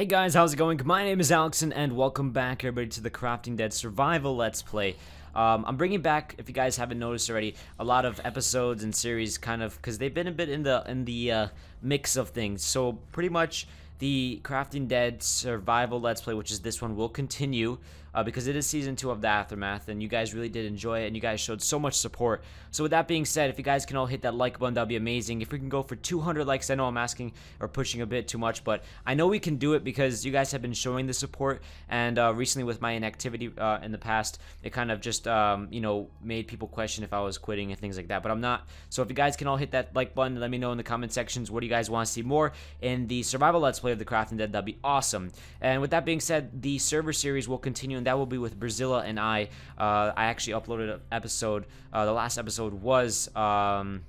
Hey guys, how's it going? My name is Alxton, and welcome back everybody to the Crafting Dead Survival Let's Play. Um, I'm bringing back, if you guys haven't noticed already, a lot of episodes and series, kind of, because they've been a bit in the in the uh, mix of things. So pretty much, the Crafting Dead Survival Let's Play, which is this one, will continue uh, because it is season two of the Aftermath, and you guys really did enjoy it, and you guys showed so much support. So with that being said, if you guys can all hit that like button, that'd be amazing. If we can go for 200 likes, I know I'm asking or pushing a bit too much, but I know we can do it because you guys have been showing the support, and uh, recently with my inactivity uh, in the past, it kind of just, um, you know, made people question if I was quitting and things like that, but I'm not. So if you guys can all hit that like button, let me know in the comment sections what do you guys want to see more in the survival let's play of the Crafting Dead, that'd be awesome. And with that being said, the server series will continue, and that will be with Brazilla and I. Uh, I actually uploaded an episode. Uh, the last episode was um,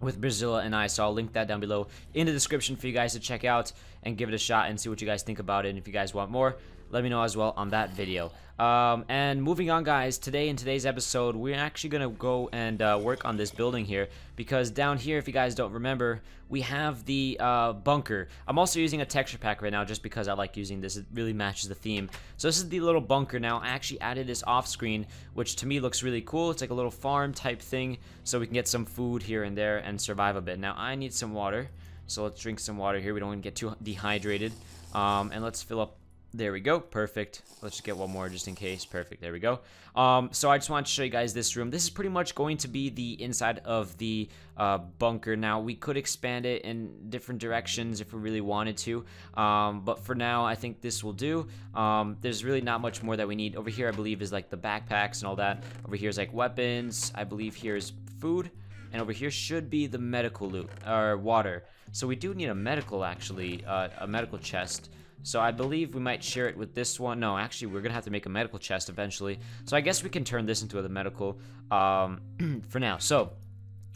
with Brazilla and I, so I'll link that down below in the description for you guys to check out and give it a shot and see what you guys think about it. And if you guys want more, let me know as well on that video. Um, and moving on, guys, today in today's episode, we're actually going to go and uh, work on this building here because down here, if you guys don't remember, we have the uh, bunker. I'm also using a texture pack right now just because I like using this. It really matches the theme. So this is the little bunker now. I actually added this off screen, which to me looks really cool. It's like a little farm type thing so we can get some food here and there and survive a bit. Now, I need some water. So let's drink some water here. We don't want to get too dehydrated. Um, and let's fill up there we go. Perfect. Let's just get one more just in case. Perfect. There we go. Um, so I just want to show you guys this room. This is pretty much going to be the inside of the uh, bunker. Now, we could expand it in different directions if we really wanted to. Um, but for now, I think this will do. Um, there's really not much more that we need. Over here, I believe, is like the backpacks and all that. Over here is like weapons. I believe here's food. And over here should be the medical loot, or water. So we do need a medical, actually, uh, a medical chest. So I believe we might share it with this one. No, actually, we're going to have to make a medical chest eventually. So I guess we can turn this into a medical um, for now. So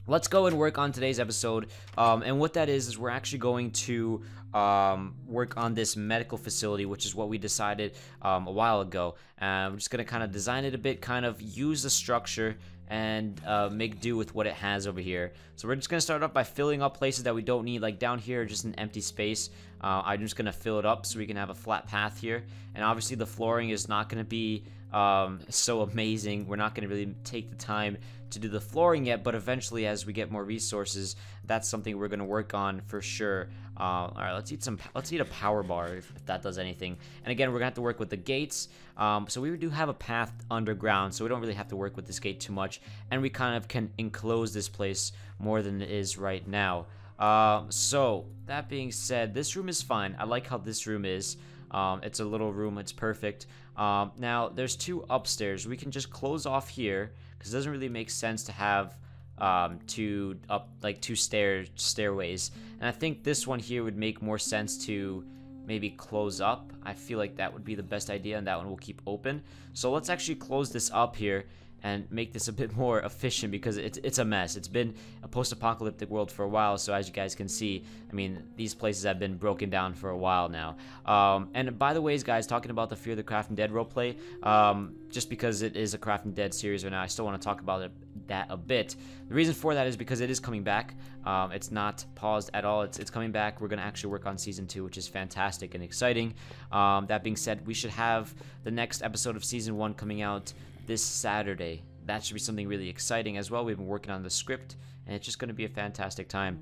let's go and work on today's episode. Um, and what that is, is we're actually going to um, work on this medical facility, which is what we decided um, a while ago. And we're just going to kind of design it a bit, kind of use the structure and uh, make do with what it has over here. So we're just to start off by filling up places that we don't need, like down here, just an empty space. Uh, I'm just to fill it up so we can have a flat path here. And obviously the flooring is not to be um, so amazing. We're not to really take the time to do the flooring yet, but eventually as we get more resources, that's something we're to work on for sure. Uh, all right, let's eat some. Let's eat a power bar if, if, that does anything. And again, we're gonna have to work with the gates. Um, so we do have a path underground, so we don't really have to work with this gate too much, and we kind of can enclose this place more than it is right now. Uh, so that being said, this room is fine. I like how this room is. Um, it's a little room. It's perfect. Um, now there's two upstairs. We can just close off here because it doesn't really make sense to have um, two up like two stair stairways. And I think this one here would make more sense to maybe close up. I feel like that would be the best idea and that one will keep open. So let's actually close this up here and make this a bit more efficient because it's, it's a mess. It's been a post-apocalyptic world for a while, so as you guys can see, I mean, these places have been broken down for a while now. Um, and by the ways, guys, talking about the Fear the Crafting Dead roleplay, um, just because it is a Crafting Dead series right now, I still want to talk about it, that a bit. The reason for that is because it is coming back. Um, it's not paused at all. It's, it's coming back. We're going to actually work on Season 2, which is fantastic and exciting. Um, that being said, we should have the next episode of Season 1 coming out this Saturday. That should be something really exciting as well. We've been working on the script, and it's just going to be a fantastic time.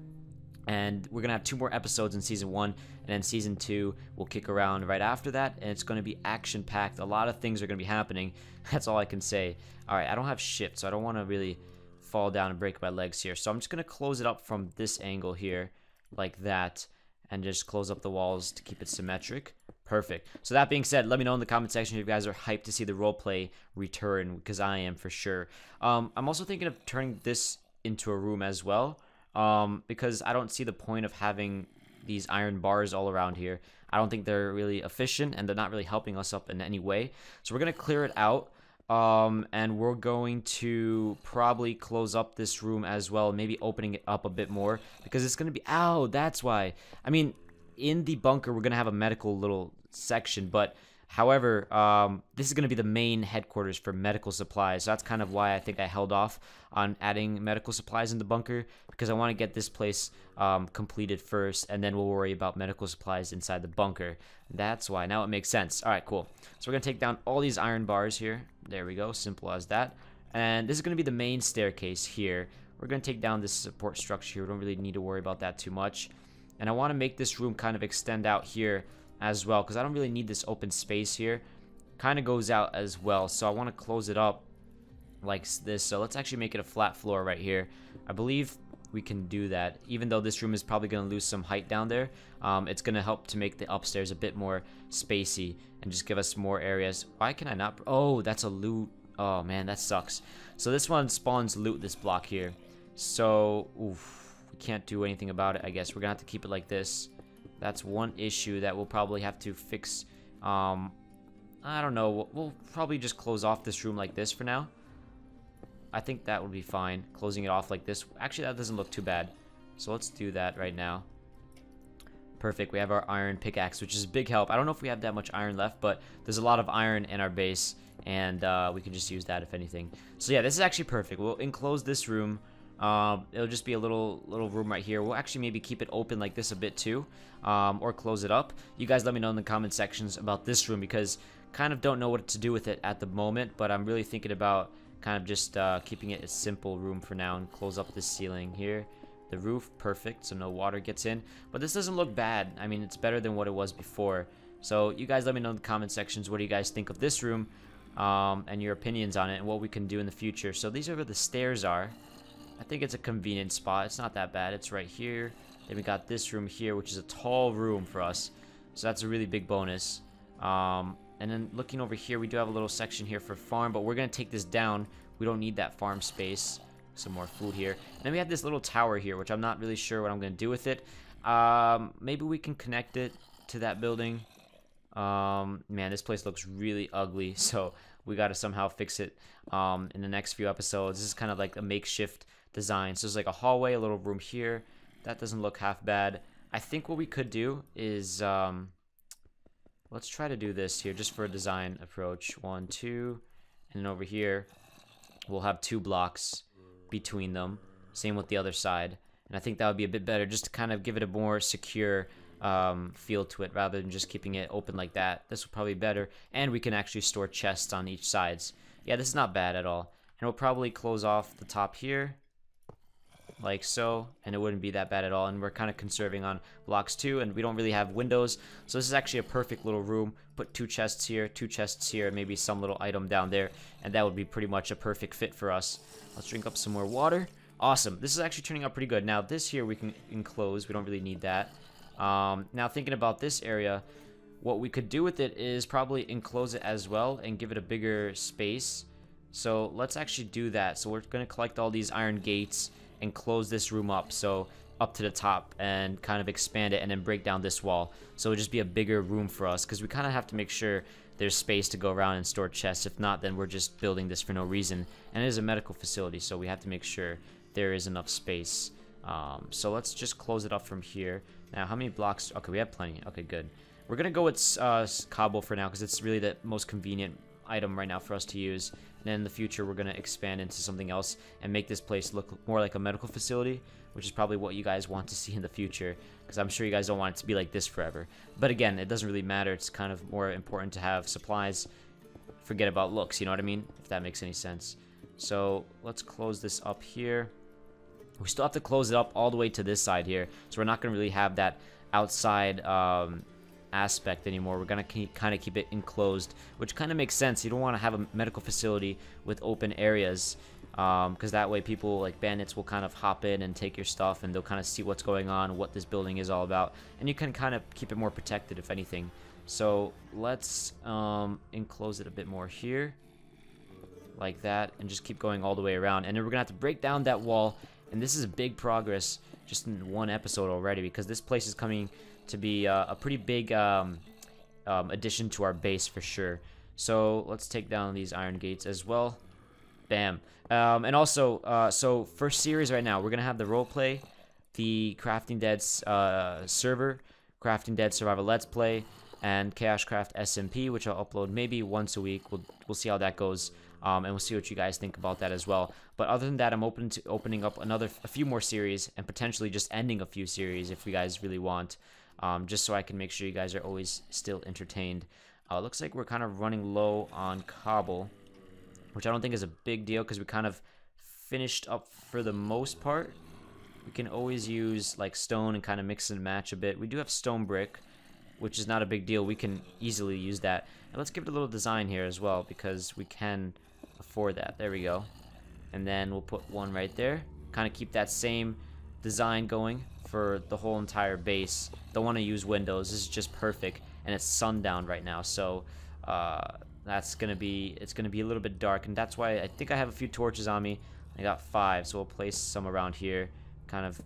And we're going to have two more episodes in season one, and then season two will kick around right after that, and it's going to be action packed. A lot of things are going to be happening. That's all I can say. All right, I don't have shift, so I don't want to really fall down and break my legs here. So I'm just going to close it up from this angle here, like that, and just close up the walls to keep it symmetric. Perfect. So that being said, let me know in the comment section if you guys are hyped to see the roleplay return, because I am for sure. Um, I'm also thinking of turning this into a room as well, um, because I don't see the point of having these iron bars all around here. I don't think they're really efficient, and they're not really helping us up in any way. So we're going to clear it out. Um, and we're going to probably close up this room as well, maybe opening it up a bit more because it's going to be, ow, that's why. I mean, in the bunker, we're going to have a medical little section, but However, um, this is going to be the main headquarters for medical supplies. So that's kind of why I think I held off on adding medical supplies in the bunker because I want to get this place um, completed first, and then we'll worry about medical supplies inside the bunker. That's why. Now it makes sense. All right, cool. So we're going to take down all these iron bars here. There we go. Simple as that. And this is going to be the main staircase here. We're going to take down this support structure here. We don't really need to worry about that too much. And I want to make this room kind of extend out here as well because I don't really need this open space here. Kind of goes out as well. So I want to close it up like this. So let's actually make it a flat floor right here. I believe we can do that. Even though this room is probably going to lose some height down there, um, it's going to help to make the upstairs a bit more spacey and just give us more areas. Why can I not? Oh, that's a loot. Oh, man, that sucks. So this one spawns loot, this block here. So, oof, we can't do anything about it, I guess. We're going to have to keep it like this. That's one issue that we'll probably have to fix. Um, I don't know. We'll, probably just close off this room like this for now. I think that would be fine. Closing it off like this. Actually, that doesn't look too bad. So let's do that right now. Perfect. We have our iron pickaxe, which is a big help. I don't know if we have that much iron left, but there's a lot of iron in our base, and uh, we can just use that if anything. So yeah, this is actually perfect. We'll enclose this room um, it'll just be a little little room right here. We'll actually maybe keep it open like this a bit too, um, or close it up. You guys let me know in the comment sections about this room because kind of don't know what to do with it at the moment, but I'm really thinking about kind of just uh, keeping it a simple room for now and close up the ceiling here. The roof, perfect, so no water gets in. But this doesn't look bad. I mean, it's better than what it was before. So you guys let me know in the comment sections what do you guys think of this room um, and your opinions on it and what we can do in the future. So these are where the stairs are. I think it's a convenient spot. It's not that bad. It's right here. Then we got this room here, which is a tall room for us. So that's a really big bonus. Um, and then looking over here, we do have a little section here for farm, but we're going to take this down. We don't need that farm space. Some more food here. And then we have this little tower here, which I'm not really sure what I'm going to do with it. Um, maybe we can connect it to that building. Um, man, this place looks really ugly, so we got to somehow fix it um, in the next few episodes. This is kind of like a makeshift design. So there's like a hallway, a little room here. That doesn't look half bad. I think what we could do is, um, let's try to do this here just for a design approach. One, two, and then over here, we'll have two blocks between them. Same with the other side. And I think that would be a bit better just to kind of give it a more secure um, feel to it rather than just keeping it open like that. This will probably be better. And we can actually store chests on each sides. Yeah, this is not bad at all. And we'll probably close off the top here like so, and it wouldn't be that bad at all. And we're kind of conserving on blocks too, and we don't really have windows. So this is actually a perfect little room. Put two chests here, two chests here, maybe some little item down there, and that would be pretty much a perfect fit for us. Let's drink up some more water. Awesome. This is actually turning out pretty good. Now this here we can enclose. We don't really need that. Um, now thinking about this area, what we could do with it is probably enclose it as well and give it a bigger space. So let's actually do that. So we're going to collect all these iron gates and close this room up so up to the top and kind of expand it and then break down this wall. So it'll just be a bigger room for us because we kind of have to make sure there's space to go around and store chests. If not then we're just building this for no reason. And it is a medical facility so we have to make sure there is enough space. Um, so let's just close it up from here. Now how many blocks? Okay we have plenty. Okay good. We're gonna go with uh, cobble for now because it's really the most convenient item right now for us to use and then in the future, we're going to expand into something else and make this place look more like a medical facility, which is probably what you guys want to see in the future, because I'm sure you guys don't want it to be like this forever. But again, it doesn't really matter. It's kind of more important to have supplies. Forget about looks, you know what I mean? If that makes any sense. So let's close this up here. We still have to close it up all the way to this side here. So we're not going to really have that outside um, aspect anymore. We're going to kind of keep it enclosed, which kind of makes sense. You don't want to have a medical facility with open areas because um, that way people like bandits will kind of hop in and take your stuff and they'll kind of see what's going on, what this building is all about, and you can kind of keep it more protected if anything. So let's um, enclose it a bit more here like that and just keep going all the way around. And then we're going to have to break down that wall and this is a big progress just in one episode already because this place is coming to be uh, a pretty big um, um, addition to our base for sure. So let's take down these iron gates as well. Bam. Um, and also, uh, so first series right now, we're gonna have the role play, the Crafting Dead uh, server, Crafting Dead Survival Let's Play. and Chaoscraft SMP, which I'll upload maybe once a week. We'll we'll see how that goes, um, and we'll see what you guys think about that as well. But other than that, I'm open to opening up another a few more series and potentially just ending a few series if you guys really want, um, just so I can make sure you guys are always still entertained. Uh, looks like we're kind of running low on cobble, which I don't think is a big deal because we kind of finished up for the most part. We can always use like stone and kind of mix and match a bit. We do have stone brick, which is not a big deal. We can easily use that. And let's give it a little design here as well because we can afford that. There we go. And then we'll put one right there. Kind of keep that same design going for the whole entire base. Don't want to use windows. This is just perfect. And it's sundown right now. So uh, that's to be, it's to be a little bit dark. And that's why I think I have a few torches on me. I got five. So we'll place some around here. Kind of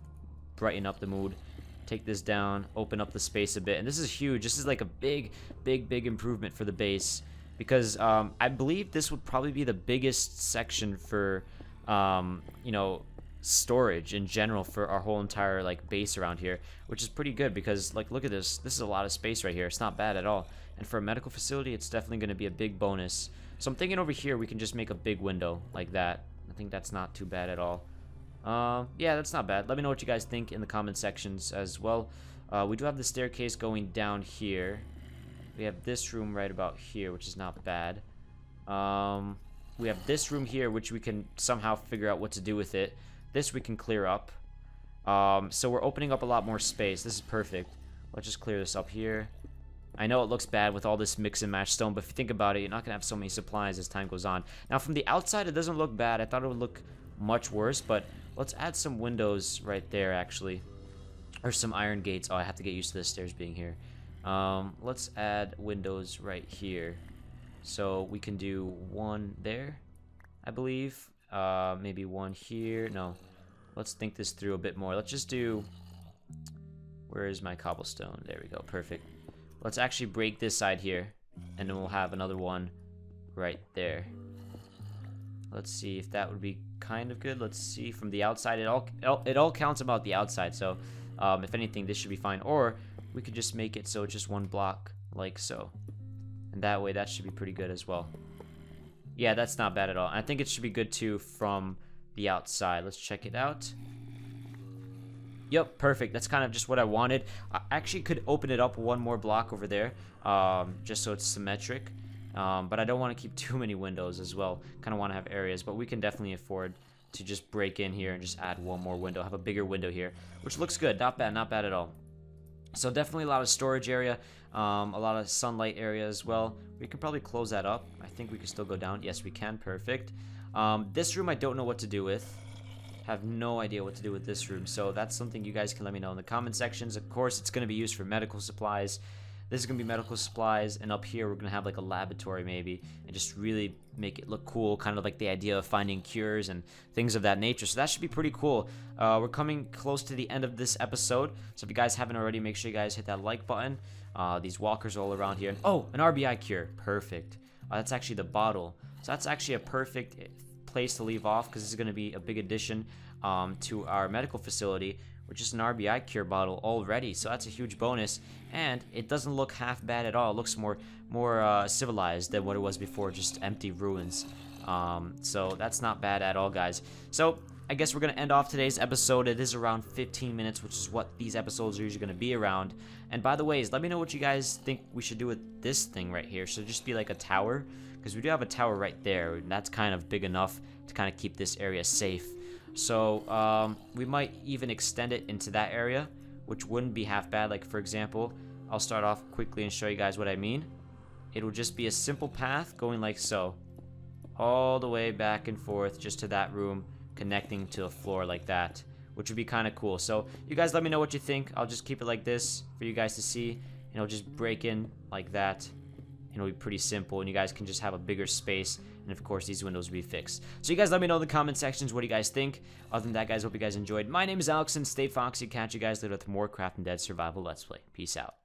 brighten up the mood take this down, open up the space a bit. And this is huge. This is like a big, big, big improvement for the base because um, I believe this would probably be the biggest section for, um, you know, storage in general for our whole entire like base around here, which is pretty good because like look at this. This is a lot of space right here. It's not bad at all. And for a medical facility, it's definitely going to be a big bonus. So I'm thinking over here we can just make a big window like that. I think that's not too bad at all. Uh, yeah, that's not bad. Let me know what you guys think in the comment sections as well. Uh, we do have the staircase going down here. We have this room right about here, which is not bad. Um, we have this room here, which we can somehow figure out what to do with it. This we can clear up. Um, so we're opening up a lot more space. This is perfect. Let's just clear this up here. I know it looks bad with all this mix and match stone, but if you think about it, you're not going to have so many supplies as time goes on. Now, from the outside, it doesn't look bad. I thought it would look much worse, but let's add some windows right there, actually. Or some iron gates. Oh, I have to get used to the stairs being here. Um, let's add windows right here. So we can do one there, I believe. Uh, maybe one here. No. Let's think this through a bit more. Let's just do... Where is my cobblestone? There we go. Perfect. Let's actually break this side here. And then we'll have another one right there. Let's see if that would be kind of good. Let's see from the outside. It all it all counts about the outside. So um, if anything, this should be fine. Or we could just make it so it's just one block like so. And that way, that should be pretty good as well. Yeah, that's not bad at all. I think it should be good too from the outside. Let's check it out. Yep, perfect. That's kind of just what I wanted. I actually could open it up one more block over there, um, just so it's symmetric. Um, but I don't want to keep too many windows as well. Kind of want to have areas, but we can definitely afford to just break in here and just add one more window. Have a bigger window here, which looks good. Not bad, not bad at all. So definitely a lot of storage area, um, a lot of sunlight area as well. We can probably close that up. I think we can still go down. Yes, we can. Perfect. Um, this room I don't know what to do with. Have no idea what to do with this room. So that's something you guys can let me know in the comment sections. Of course, it's going to be used for medical supplies. This is going to be medical supplies, and up here we're going to have like a laboratory maybe, and just really make it look cool, kind of like the idea of finding cures and things of that nature. So that should be pretty cool. Uh, we're coming close to the end of this episode, so if you guys haven't already, make sure you guys hit that like button. Uh, these walkers all around here. Oh, an RBI cure. Perfect. Uh, that's actually the bottle. So that's actually a perfect place to leave off because this is going to be a big addition um, to our medical facility which is an RBI cure bottle already. So that's a huge bonus, and it doesn't look half bad at all. It looks more more uh, civilized than what it was before, just empty ruins. Um, so that's not bad at all, guys. So I guess we're gonna end off today's episode. It is around 15 minutes, which is what these episodes are usually gonna be around. And by the ways, let me know what you guys think we should do with this thing right here. Should just be like a tower? Because we do have a tower right there, and that's kind of big enough to kind of keep this area safe. So um, we might even extend it into that area, which wouldn't be half bad. Like for example, I'll start off quickly and show you guys what I mean. It will just be a simple path going like so. All the way back and forth just to that room, connecting to a floor like that, which would be kind of cool. So you guys let me know what you think. I'll just keep it like this for you guys to see. And it'll just break in like that. It'll be pretty simple and you guys can just have a bigger space and of course, these windows will be fixed. So you guys let me know in the comment sections what do you guys think. Other than that, guys, hope you guys enjoyed. My name is Alex, and stay foxy. Catch you guys later with more Crafting Dead Survival Let's Play. Peace out.